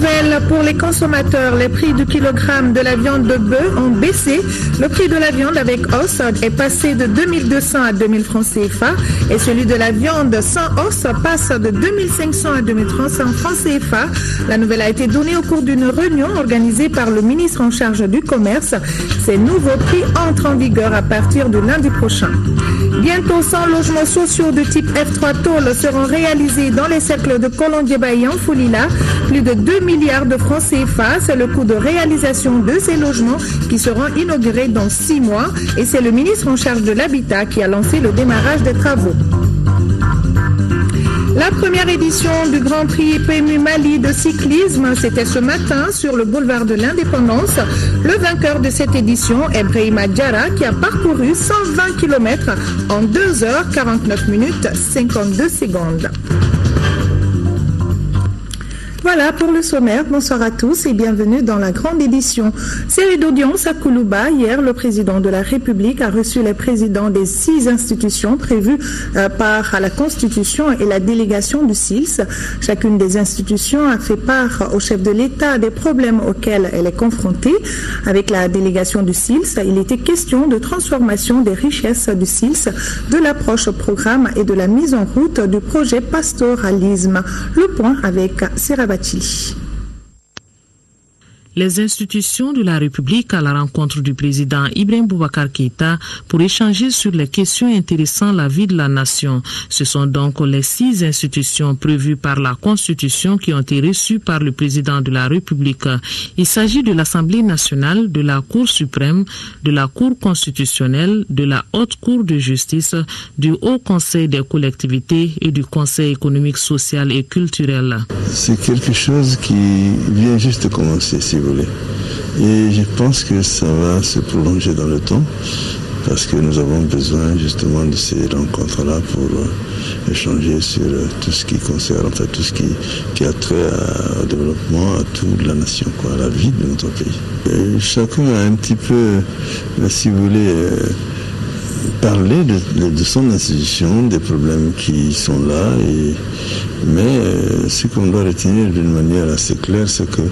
nouvelle pour les consommateurs. Les prix du kilogramme de la viande de bœuf ont baissé. Le prix de la viande avec os est passé de 2200 à 2000 francs CFA et celui de la viande sans os passe de 2500 à 2300 francs CFA. La nouvelle a été donnée au cours d'une réunion organisée par le ministre en charge du commerce. Ces nouveaux prix entrent en vigueur à partir de lundi prochain. Bientôt 100 logements sociaux de type F3 Tôle seront réalisés dans les cercles de Colombier-Bailly en Foulila. Plus de 2 milliards de francs CFA, le coût de réalisation de ces logements qui seront inaugurés dans 6 mois et c'est le ministre en charge de l'habitat qui a lancé le démarrage des travaux. La première édition du Grand Prix PMU Mali de cyclisme, c'était ce matin sur le boulevard de l'Indépendance. Le vainqueur de cette édition est Brahima Diara qui a parcouru 120 km en 2 h 49 minutes 52 secondes. Voilà pour le sommaire. Bonsoir à tous et bienvenue dans la grande édition. Série d'audience à Koulouba. Hier, le président de la République a reçu les présidents des six institutions prévues euh, par la Constitution et la délégation du SILS. Chacune des institutions a fait part au chef de l'État des problèmes auxquels elle est confrontée. Avec la délégation du SILS, il était question de transformation des richesses du SILS, de l'approche au programme et de la mise en route du projet pastoralisme. Le point avec 嘻嘻 les institutions de la République à la rencontre du président Ibrahim Boubacar Keïta pour échanger sur les questions intéressant la vie de la nation. Ce sont donc les six institutions prévues par la Constitution qui ont été reçues par le président de la République. Il s'agit de l'Assemblée nationale, de la Cour suprême, de la Cour constitutionnelle, de la Haute Cour de justice, du Haut Conseil des collectivités et du Conseil économique, social et culturel. C'est quelque chose qui vient juste de commencer, et je pense que ça va se prolonger dans le temps parce que nous avons besoin justement de ces rencontres-là pour euh, échanger sur euh, tout ce qui concerne, enfin tout ce qui, a trait au développement, à toute la nation, quoi, à la vie de notre pays. chacun a un petit peu, euh, si vous voulez, parlé de, son institution, des problèmes qui sont là, mais ce qu'on doit retenir d'une manière assez claire, c'est que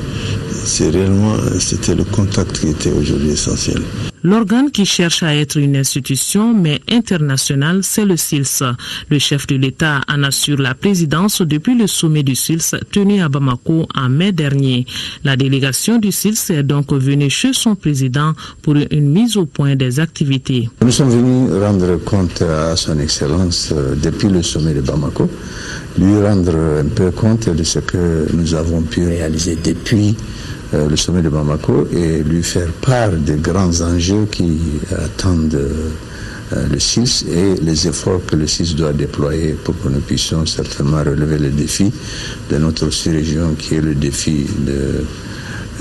c'est réellement, c'était le contact qui était aujourd'hui essentiel. L'organe qui cherche à être une institution, mais internationale, c'est le SILS. Le chef de l'État en assure la présidence depuis le sommet du SILS tenu à Bamako en mai dernier. La délégation du SILS est donc venue chez son président pour une mise au point des activités. Nous sommes venus rendre compte à son Excellence euh, depuis le sommet de Bamako, lui rendre un peu compte de ce que nous avons pu réaliser depuis le sommet de Bamako et lui faire part des grands enjeux qui attendent euh, le CIS et les efforts que le CIS doit déployer pour que nous puissions certainement relever le défi de notre sous-région qui est le défi de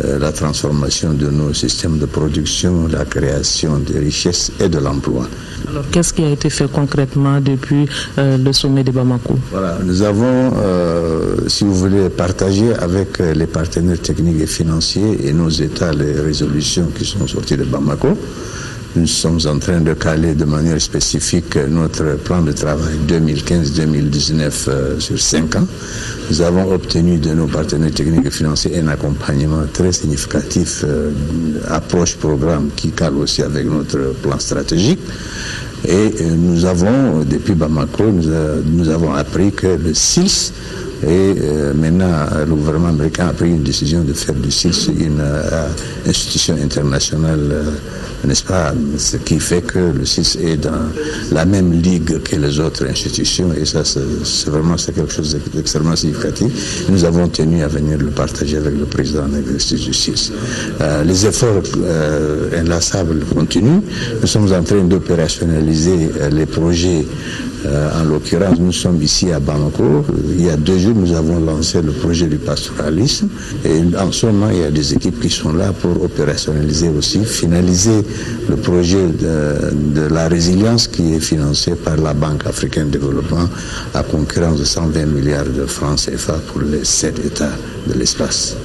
euh, la transformation de nos systèmes de production, la création de richesses et de l'emploi. Alors, qu'est-ce qui a été fait concrètement depuis euh, le sommet de Bamako? Voilà, nous avons, euh, si vous voulez, partagé avec les partenaires techniques et financiers et nos États les résolutions qui sont sorties de Bamako. Nous sommes en train de caler de manière spécifique notre plan de travail 2015-2019 euh, sur 5 ans. Nous avons obtenu de nos partenaires techniques et financiers un accompagnement très significatif, euh, approche programme qui cale aussi avec notre plan stratégique. Et euh, nous avons, depuis Bamako, nous, avons appris que le SILS et maintenant, le gouvernement américain a pris une décision de faire du SILS une institution internationale n'est-ce pas Ce qui fait que le CIS est dans la même ligue que les autres institutions et ça, c'est vraiment quelque chose d'extrêmement significatif. Nous avons tenu à venir le partager avec le président de du CIS. Euh, les efforts euh, inlassables continuent. Nous sommes en train d'opérationnaliser euh, les projets euh, en l'occurrence, nous sommes ici à Bamako. Il y a deux jours, nous avons lancé le projet du pastoralisme. Et en ce moment, il y a des équipes qui sont là pour opérationnaliser aussi, finaliser le projet de, de la résilience qui est financé par la Banque africaine de développement à concurrence de 120 milliards de francs CFA pour les sept États de l'espace.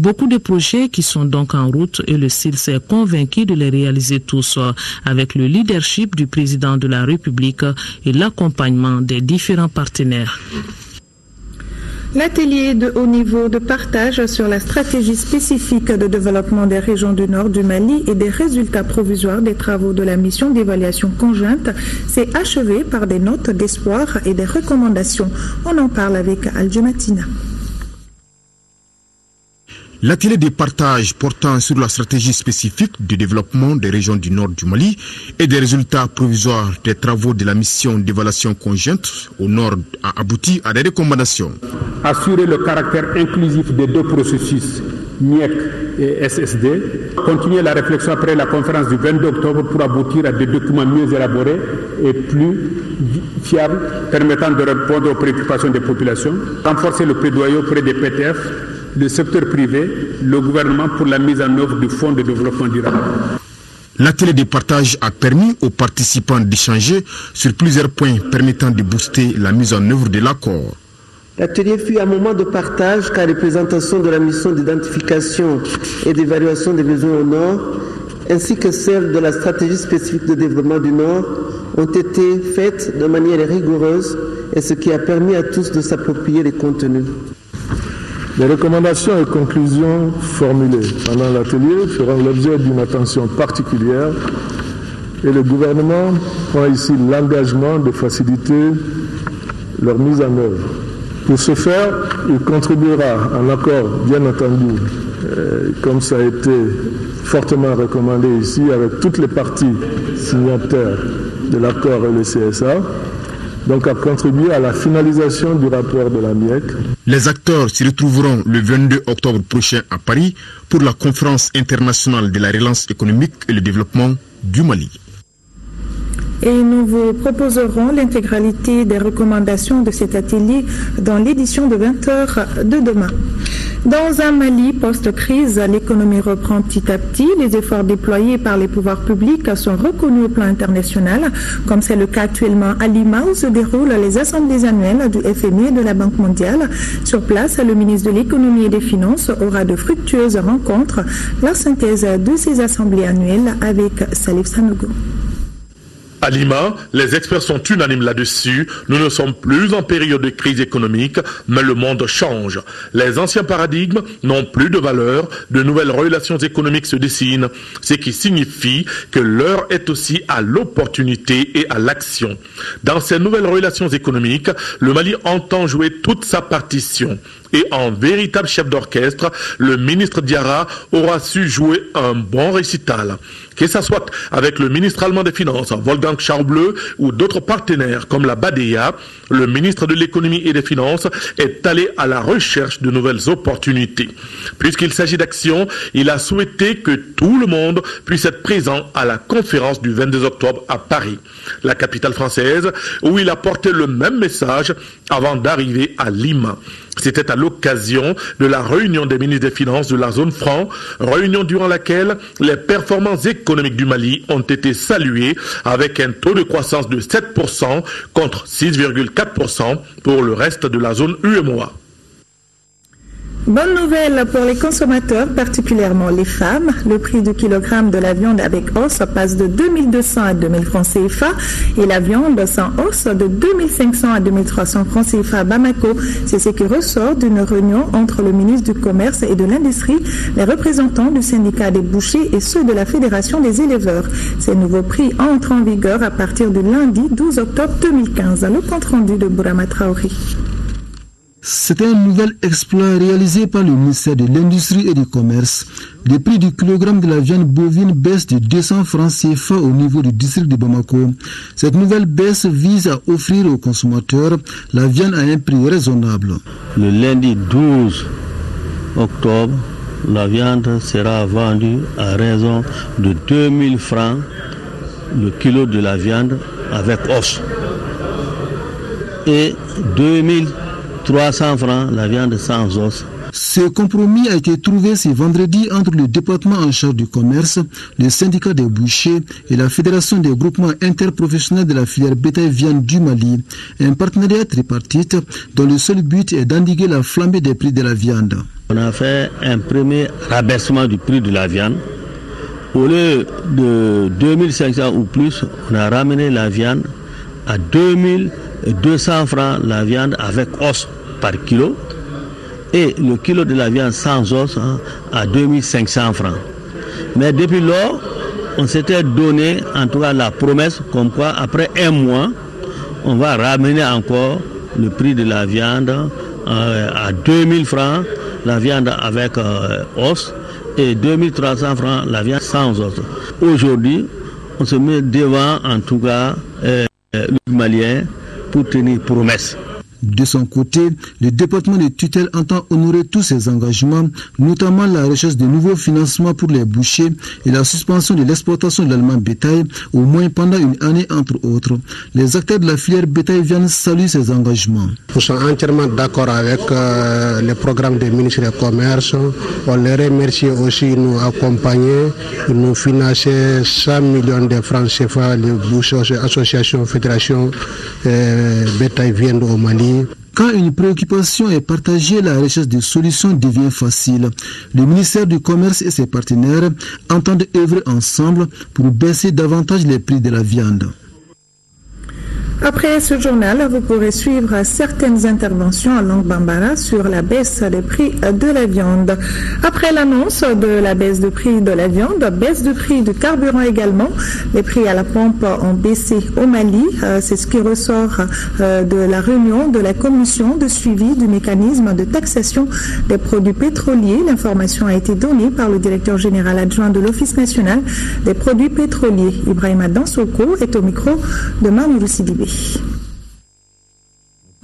Beaucoup de projets qui sont donc en route et le CIL s'est convaincu de les réaliser tous avec le leadership du président de la République et l'accompagnement des différents partenaires. L'atelier de haut niveau de partage sur la stratégie spécifique de développement des régions du nord du Mali et des résultats provisoires des travaux de la mission d'évaluation conjointe s'est achevé par des notes d'espoir et des recommandations. On en parle avec Aljumatina. L'atelier de partage portant sur la stratégie spécifique de développement des régions du nord du Mali et des résultats provisoires des travaux de la mission d'évaluation conjointe au nord a abouti à des recommandations. Assurer le caractère inclusif des deux processus, MIEC et SSD, continuer la réflexion après la conférence du 22 octobre pour aboutir à des documents mieux élaborés et plus fiables permettant de répondre aux préoccupations des populations, renforcer le plaidoyer auprès des PTF le secteur privé, le gouvernement pour la mise en œuvre du Fonds de développement durable. L'atelier de partage a permis aux participants d'échanger sur plusieurs points permettant de booster la mise en œuvre de l'accord. L'atelier fut un moment de partage car les présentations de la mission d'identification et d'évaluation des besoins au Nord, ainsi que celle de la stratégie spécifique de développement du Nord, ont été faites de manière rigoureuse et ce qui a permis à tous de s'approprier les contenus. Les recommandations et conclusions formulées pendant l'atelier feront l'objet d'une attention particulière et le gouvernement prend ici l'engagement de faciliter leur mise en œuvre. Pour ce faire, il contribuera en accord, bien entendu, euh, comme ça a été fortement recommandé ici, avec toutes les parties signataires de l'accord et le CSA, donc à contribuer à la finalisation du rapport de la MIEC. Les acteurs se retrouveront le 22 octobre prochain à Paris pour la conférence internationale de la relance économique et le développement du Mali. Et nous vous proposerons l'intégralité des recommandations de cet atelier dans l'édition de 20h de demain. Dans un Mali post-crise, l'économie reprend petit à petit. Les efforts déployés par les pouvoirs publics sont reconnus au plan international, comme c'est le cas actuellement à Lima où se déroulent les assemblées annuelles du FMI et de la Banque mondiale. Sur place, le ministre de l'économie et des finances aura de fructueuses rencontres. La synthèse de ces assemblées annuelles avec Salif Sanogo. À Lima, les experts sont unanimes là-dessus. Nous ne sommes plus en période de crise économique, mais le monde change. Les anciens paradigmes n'ont plus de valeur, de nouvelles relations économiques se dessinent, ce qui signifie que l'heure est aussi à l'opportunité et à l'action. Dans ces nouvelles relations économiques, le Mali entend jouer toute sa partition. Et en véritable chef d'orchestre, le ministre Diarra aura su jouer un bon récital. Que ce soit avec le ministre allemand des Finances, Wolfgang Schauble, ou d'autres partenaires comme la BADEA, le ministre de l'économie et des finances est allé à la recherche de nouvelles opportunités. Puisqu'il s'agit d'action, il a souhaité que tout le monde puisse être présent à la conférence du 22 octobre à Paris, la capitale française, où il a porté le même message avant d'arriver à Lima. C'était à l'occasion de la réunion des ministres des Finances de la zone franc, réunion durant laquelle les performances économiques du Mali ont été saluées avec un taux de croissance de 7% contre 6,4% pour le reste de la zone UEMOA. Bonne nouvelle pour les consommateurs, particulièrement les femmes. Le prix du kilogramme de la viande avec os passe de 2200 à 2000 francs CFA et la viande sans os de 2500 à 2300 francs CFA à Bamako. C'est ce qui ressort d'une réunion entre le ministre du Commerce et de l'Industrie, les représentants du syndicat des bouchers et ceux de la Fédération des éleveurs. Ces nouveaux prix entrent en vigueur à partir du lundi 12 octobre 2015. Le compte rendu de Bourama Traoré. C'est un nouvel exploit réalisé par le ministère de l'Industrie et du Commerce. Le prix du kilogramme de la viande bovine baisse de 200 francs CFA au niveau du district de Bamako. Cette nouvelle baisse vise à offrir aux consommateurs la viande à un prix raisonnable. Le lundi 12 octobre, la viande sera vendue à raison de 2000 francs le kilo de la viande avec os et 2000 300 francs la viande sans os. Ce compromis a été trouvé ce vendredi entre le département en charge du commerce, le syndicat des bouchers et la fédération des groupements interprofessionnels de la filière bétail viande du Mali. Un partenariat tripartite dont le seul but est d'endiguer la flambée des prix de la viande. On a fait un premier rabaissement du prix de la viande. Au lieu de 2500 ou plus, on a ramené la viande à 2200 francs la viande avec os par kilo et le kilo de la viande sans os hein, à 2500 francs. Mais depuis lors, on s'était donné en tout cas la promesse comme quoi après un mois, on va ramener encore le prix de la viande euh, à 2000 francs, la viande avec euh, os, et 2300 francs la viande sans os. Aujourd'hui, on se met devant en tout cas euh, le Malien pour tenir promesse. De son côté, le département de tutelle entend honorer tous ses engagements, notamment la recherche de nouveaux financements pour les bouchers et la suspension de l'exportation de l'allemand bétail, au moins pendant une année entre autres. Les acteurs de la filière bétail viennent saluer ces engagements. Nous sommes entièrement d'accord avec euh, le programme du ministre du Commerce. On les remercie aussi de nous accompagner, de nous financer 100 millions de francs CFA, les bouchers, associations, fédérations euh, bétail viennent au Mali. Quand une préoccupation est partagée, la recherche de solutions devient facile. Le ministère du Commerce et ses partenaires entendent œuvrer ensemble pour baisser davantage les prix de la viande. Après ce journal, vous pourrez suivre certaines interventions en langue bambara sur la baisse des prix de la viande. Après l'annonce de la baisse de prix de la viande, baisse de prix du carburant également, les prix à la pompe ont baissé au Mali. Euh, c'est ce qui ressort euh, de la réunion de la commission de suivi du mécanisme de taxation des produits pétroliers. L'information a été donnée par le directeur général adjoint de l'Office national des produits pétroliers. Ibrahima Dansoko est au micro de Mamoudou Sidibé.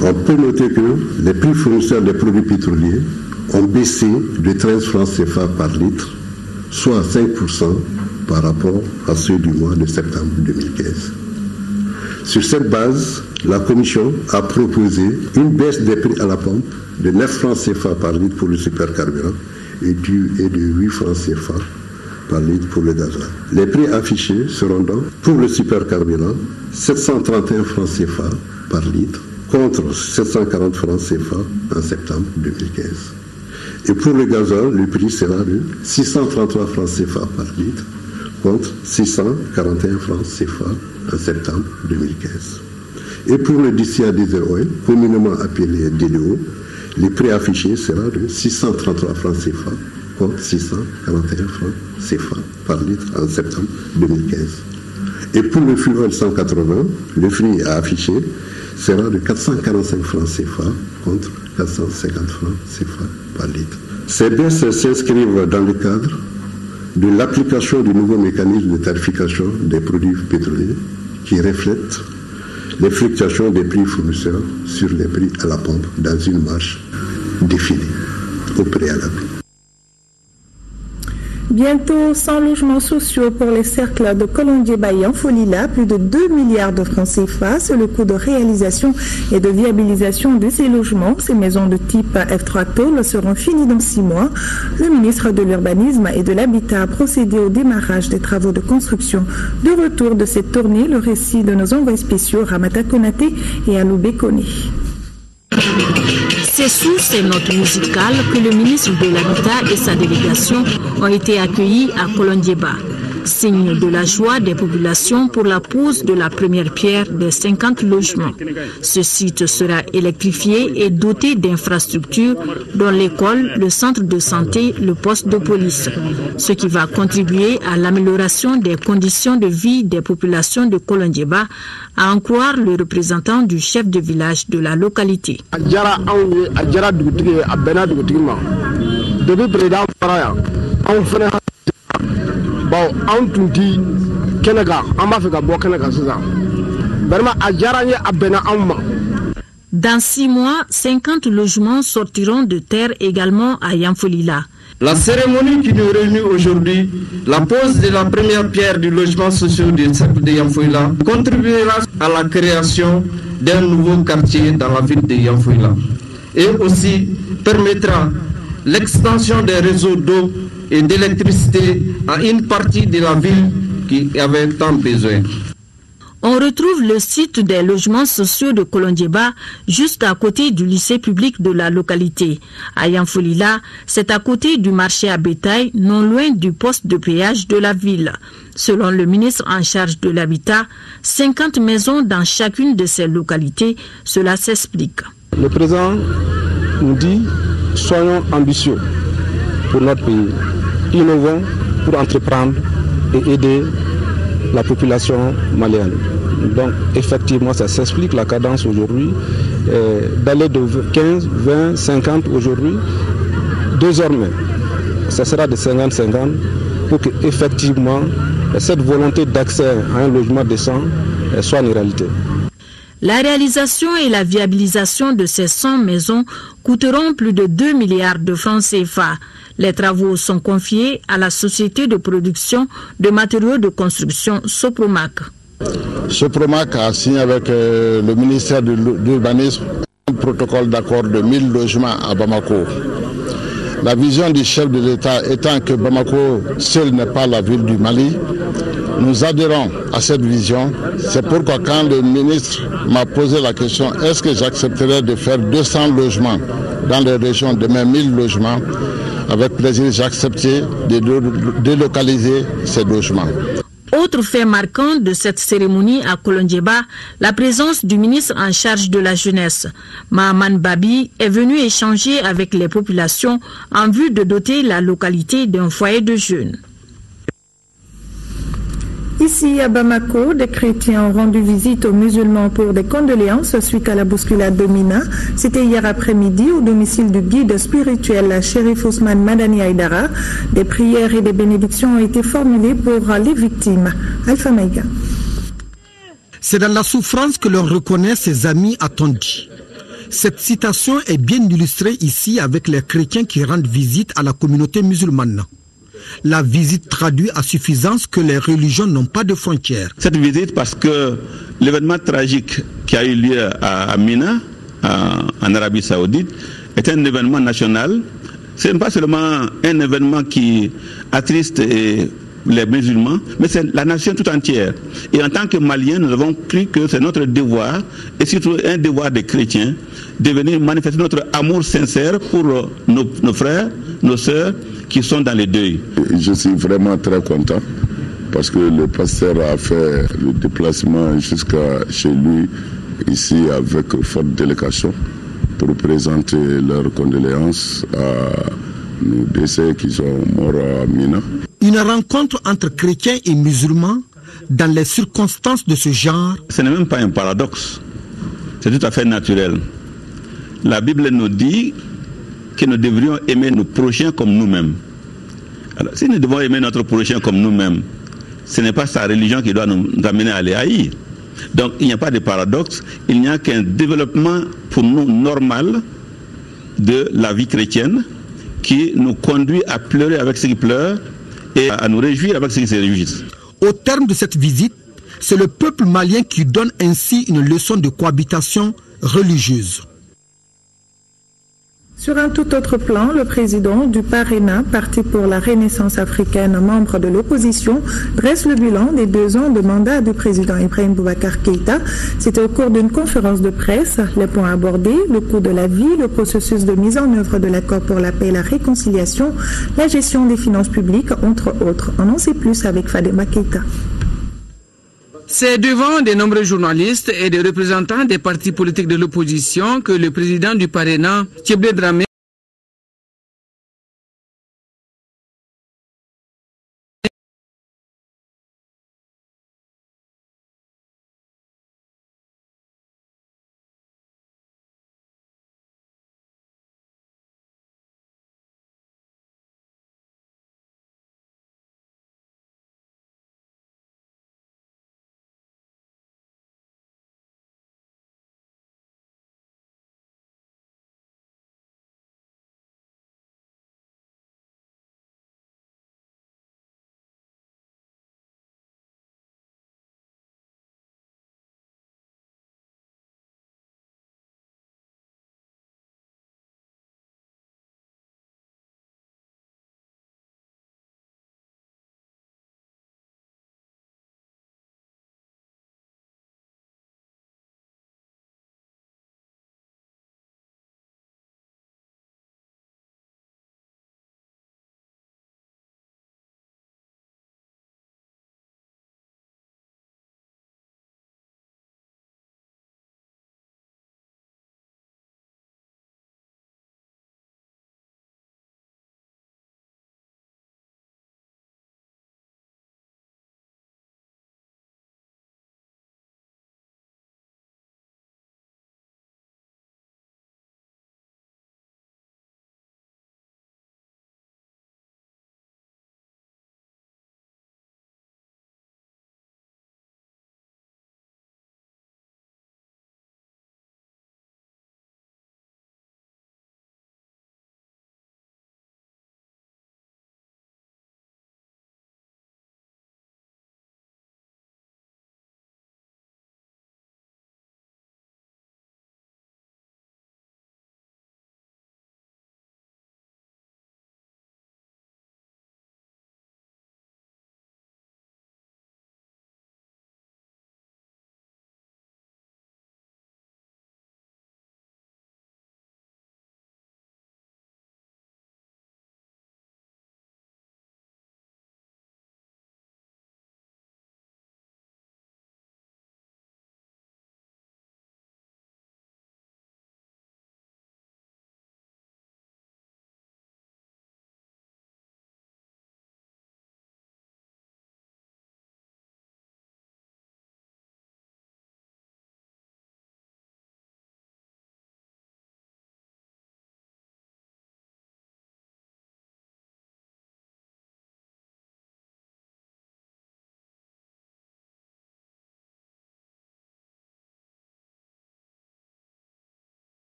On peut noter que les prix fournisseurs des produits pétroliers ont baissé de 13 francs CFA par litre, soit 5% par rapport à ceux du mois de septembre 2015. Sur cette base, la Commission a proposé une baisse des prix à la pompe de 9 francs CFA par litre pour le supercarburant et, et de 8 francs CFA par litre pour le gasoil. Les prix affichés seront donc pour le supercarburant 731 francs CFA par litre contre 740 francs CFA en septembre 2015. Et pour le gasoil, le prix sera de 633 francs CFA par litre contre 641 francs CFA en septembre 2015. Et pour le DCA diesel oil, communément appelé DDO, le prix affiché sera de 633 francs CFA 641 francs CFA par litre en septembre 2015. Et pour le fuel 180, le prix affiché sera de 445 francs CFA contre 450 francs CFA par litre. Ces baisses s'inscrivent dans le cadre de l'application du nouveau mécanisme de tarification des produits pétroliers qui reflète les fluctuations des prix fournisseurs sur les prix à la pompe dans une marche définie au préalable. Bientôt 100 logements sociaux pour les cercles de Colombier-Bailly en Folila, plus de 2 milliards de francs CFA. C'est le coût de réalisation et de viabilisation de ces logements. Ces maisons de type F3 Tôle seront finies dans 6 mois. Le ministre de l'Urbanisme et de l'Habitat a procédé au démarrage des travaux de construction. De retour de cette tournée, le récit de nos envoyés spéciaux Ramata Konate et Alou Bekone. C'est sous ces notes musicales que le ministre de l'Habitat et sa délégation ont été accueillis à Colondieba. Signe de la joie des populations pour la pose de la première pierre des 50 logements. Ce site sera électrifié et doté d'infrastructures dont l'école, le centre de santé, le poste de police, ce qui va contribuer à l'amélioration des conditions de vie des populations de Colondieba, à en croire le représentant du chef de village de la localité. Bon an tun ti kɛnɛ kan. An b'a fɛ ka bɔ kɛnɛ kan sisan. Vraiment a diyara n ye a bɛnna anw ma. Dans six mois, 50 logements sortiront de terre également à Yamfolila. La cérémonie qui nous réunit aujourd'hui, la pose de la première pierre du logement social du cercle de Yamfoila, contribuera à la création d'un nouveau quartier dans la ville de Yamfoila et aussi permettra l'extension des réseaux d'eau et d'électricité à une partie de la ville qui avait tant besoin. On retrouve le site des logements sociaux de Kolondieba juste à côté du lycée public de la localité. À Yanfolila, c'est à côté du marché à bétail, non loin du poste de péage de la ville. Selon le ministre en charge de l'habitat, 50 maisons dans chacune de ces localités, cela s'explique. Le président nous dit soyons ambitieux pour notre pays, innovons pour entreprendre et aider la population malienne. Donc effectivement, ça s'explique la cadence aujourd'hui, euh, d'aller de 15, 20, 50 aujourd'hui, désormais, ça sera de 50-50 pour que effectivement cette volonté d'accès à un logement décent euh, soit une réalité. La réalisation et la viabilisation de ces 100 maisons coûteront plus de 2 milliards de francs CFA. Les travaux sont confiés à la société de production de matériaux de construction Sopromac. Sopromac a signé avec euh, le ministère de l'Urbanisme un protocole d'accord de 1000 logements à Bamako. La vision du chef de l'État étant que Bamako seul n'est pas la ville du Mali, nous adhérons à cette vision. C'est pourquoi quand le ministre m'a posé la question, est-ce que j'accepterais de faire 200 logements dans les régions de mes 1000 logements, avec plaisir j'ai accepté de délocaliser ces logements. Autre fait marquant de cette cérémonie à Kolondjeba, la présence du ministre en charge de la jeunesse. Mahaman Babi est venu échanger avec les populations en vue de doter la localité d'un foyer de jeunes. Ici à Bamako, des chrétiens ont rendu visite aux musulmans pour des condoléances suite à la bousculade de Mina. C'était hier après-midi au domicile du guide spirituel Shérif Ousmane Madani Aydara. Des prières et des bénédictions ont été formulées pour les victimes. Alpha Maïga. C'est dans la souffrance que l'on reconnaît ses amis attendus. Cette citation est bien illustrée ici avec les chrétiens qui rendent visite à la communauté musulmane. La visite traduit à suffisance que les religions n'ont pas de frontières. Cette visite parce que l'événement tragique qui a eu lieu à Mina, en Arabie Saoudite, est un événement national. Ce n'est pas seulement un événement qui attriste les musulmans, mais c'est la nation tout entière. Et en tant que Maliens, nous avons cru que c'est notre devoir, et surtout un devoir des chrétiens, de venir manifester notre amour sincère pour nos, nos frères, nos sœurs, qui sont dans les deuils. Je suis vraiment très content parce que le pasteur a fait le déplacement jusqu'à chez lui ici avec forte délégation pour présenter leurs condoléances à nos décès qui sont morts à Mina. Une rencontre entre chrétiens et musulmans dans les circonstances de ce genre. Ce n'est même pas un paradoxe, c'est tout à fait naturel. La Bible nous dit que nous devrions aimer nos prochains comme nous-mêmes. Alors, si nous devons aimer notre prochain comme nous-mêmes, ce n'est pas sa religion qui doit nous amener à les haïr. Donc, il n'y a pas de paradoxe, il n'y a qu'un développement pour nous normal de la vie chrétienne qui nous conduit à pleurer avec ceux qui pleurent et à nous réjouir avec ceux qui se réjouissent. Au terme de cette visite, c'est le peuple malien qui donne ainsi une leçon de cohabitation religieuse. Sur un tout autre plan, le président du PARENA, Parti pour la Renaissance africaine, membre de l'opposition, dresse le bilan des deux ans de mandat du président Ibrahim Boubacar Keïta. C'était au cours d'une conférence de presse. Les points abordés, le coût de la vie, le processus de mise en œuvre de l'accord pour la paix et la réconciliation, la gestion des finances publiques, entre autres. On en sait plus avec Fadema Keïta. C'est devant de nombreux journalistes et des représentants des partis politiques de l'opposition que le président du Parena, Thierry Dramé,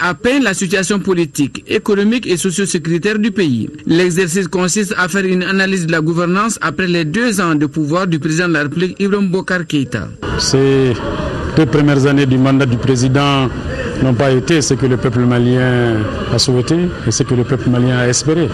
à peine la situation politique, économique et socio-sécuritaire du pays. L'exercice consiste à faire une analyse de la gouvernance après les deux ans de pouvoir du président de la République, Ibrahim Bokar Keïta. Ces deux premières années du mandat du président n'ont pas été ce que le peuple malien a souhaité et ce que le peuple malien a espéré.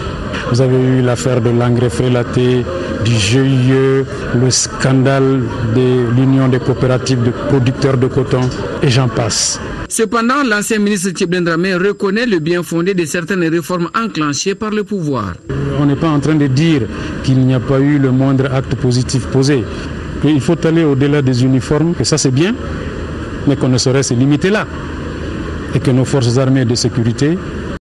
Vous avez eu l'affaire de l'engrais frélaté, du GIE, le scandale de l'Union des coopératives de producteurs de coton et j'en passe. Cependant, l'ancien ministre Dramé reconnaît le bien fondé de certaines réformes enclenchées par le pouvoir. On n'est pas en train de dire qu'il n'y a pas eu le moindre acte positif posé. il faut aller au-delà des uniformes, que ça c'est bien, mais qu'on ne saurait se limiter là. Et que nos forces armées de sécurité